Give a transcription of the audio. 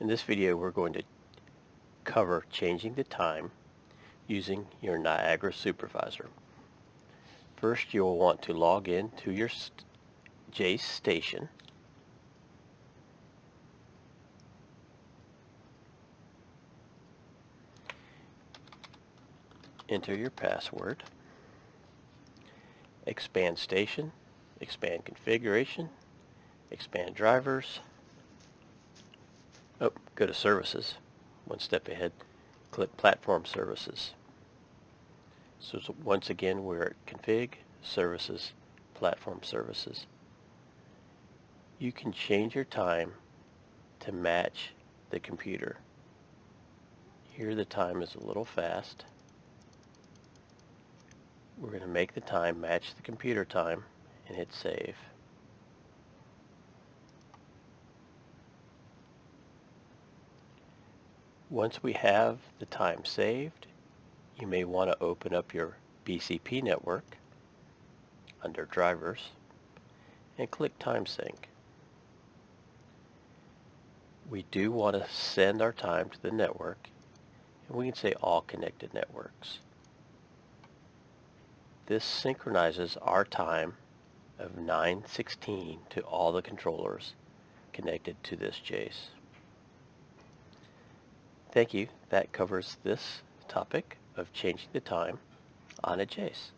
In this video we're going to cover changing the time using your Niagara Supervisor. First you'll want to log in to your JACE station. Enter your password. Expand station. Expand configuration. Expand drivers oh go to services. One step ahead. Click platform services. So once again we're at config services platform services. You can change your time to match the computer. Here the time is a little fast. We're going to make the time match the computer time and hit save. Once we have the time saved, you may want to open up your BCP network under drivers and click time sync. We do want to send our time to the network and we can say all connected networks. This synchronizes our time of 9.16 to all the controllers connected to this JACE. Thank you. That covers this topic of changing the time on a JACE.